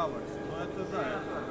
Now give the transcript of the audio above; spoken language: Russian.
Аверс. Ну это да, это